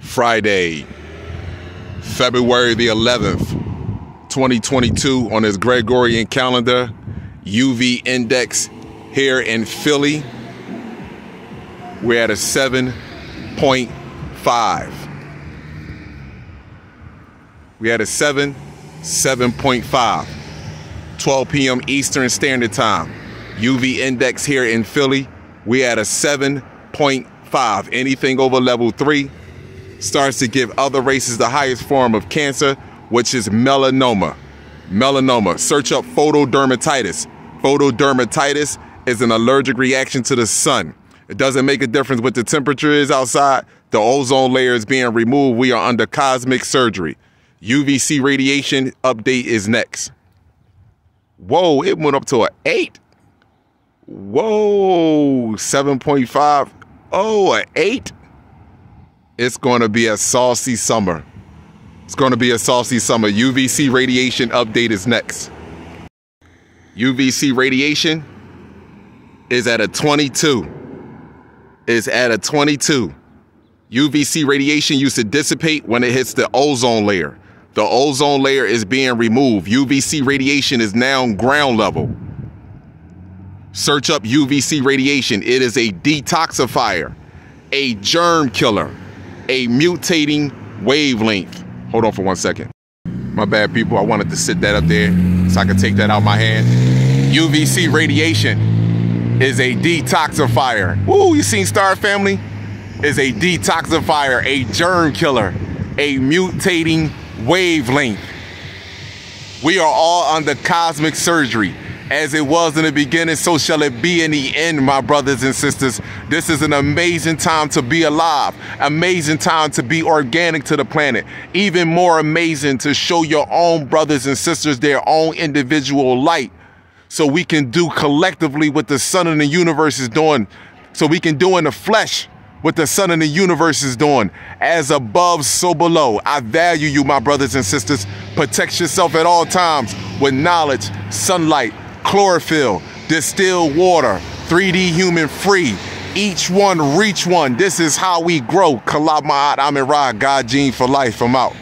Friday, February the 11th, 2022, on this Gregorian calendar. UV index here in Philly. We're at a 7.5. We had a 7, 7.5. 12 p.m. Eastern Standard Time. UV index here in Philly, we at a 7.5. Anything over level 3 starts to give other races the highest form of cancer, which is melanoma. Melanoma. Search up photodermatitis. Photodermatitis is an allergic reaction to the sun. It doesn't make a difference what the temperature is outside. The ozone layer is being removed. We are under cosmic surgery. UVC radiation update is next. Whoa, it went up to an 8. Whoa, 7.5. Oh, an 8. It's going to be a saucy summer. It's going to be a saucy summer. UVC radiation update is next. UVC radiation is at a 22. Is at a 22. UVC radiation used to dissipate when it hits the ozone layer. The ozone layer is being removed. UVC radiation is now ground level. Search up UVC radiation. It is a detoxifier, a germ killer, a mutating wavelength. Hold on for one second. My bad, people. I wanted to sit that up there so I could take that out my hand. UVC radiation is a detoxifier. Woo, you seen Star Family? Is a detoxifier, a germ killer, a mutating wavelength. We are all under cosmic surgery. As it was in the beginning, so shall it be in the end, my brothers and sisters. This is an amazing time to be alive, amazing time to be organic to the planet, even more amazing to show your own brothers and sisters their own individual light so we can do collectively what the sun and the universe is doing, so we can do in the flesh what the sun and the universe is doing. As above, so below. I value you, my brothers and sisters. Protect yourself at all times with knowledge, sunlight, chlorophyll, distilled water, 3D human free. Each one reach one. This is how we grow. Kali Ma'at Amun God Gene for life. I'm out.